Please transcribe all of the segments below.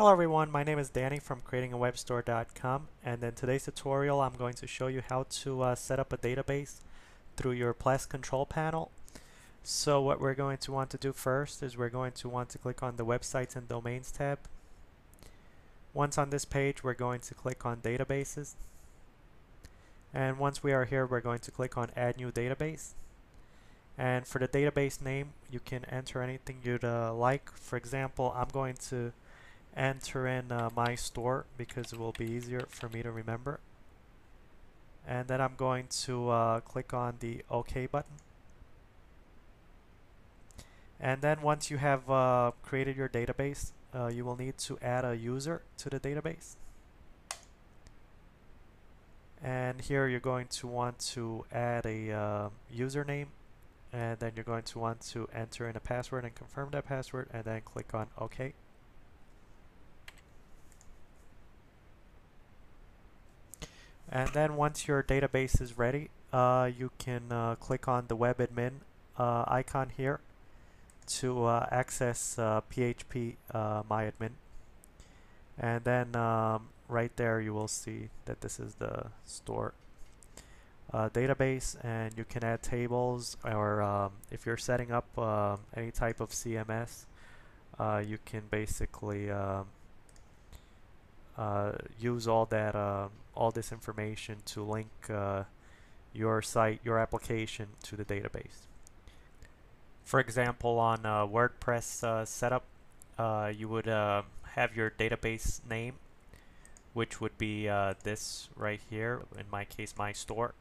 Hello everyone, my name is Danny from creatingawebstore.com and in today's tutorial I'm going to show you how to uh, set up a database through your Plesk control panel. So what we're going to want to do first is we're going to want to click on the Websites and Domains tab. Once on this page we're going to click on Databases and once we are here we're going to click on Add New Database and for the database name you can enter anything you'd uh, like. For example I'm going to enter in uh, my store because it will be easier for me to remember. And then I'm going to uh, click on the OK button. And then once you have uh, created your database uh, you will need to add a user to the database. And here you're going to want to add a uh, username and then you're going to want to enter in a password and confirm that password and then click on OK And then once your database is ready, uh, you can uh, click on the web admin uh, icon here to uh, access PHP uh, uh, MyAdmin. And then um, right there you will see that this is the store database and you can add tables or um, if you're setting up um, any type of CMS you can basically um, uh, Uh, use all that uh, all this information to link uh, your site, your application to the database. For example, on uh, WordPress uh, setup, you would have your database name, which would be this right here, in my case, my store.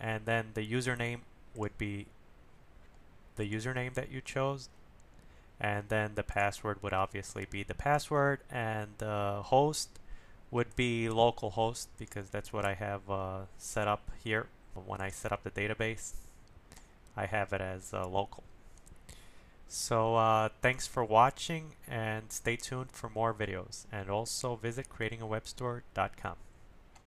And then the username would be the username that you chose and then the password would obviously be the password and the host would be localhost because that's what I have uh, set up here. When I set up the database I have it as uh, local. So uh, thanks for watching and stay tuned for more videos. And also visit creatingawebstore.com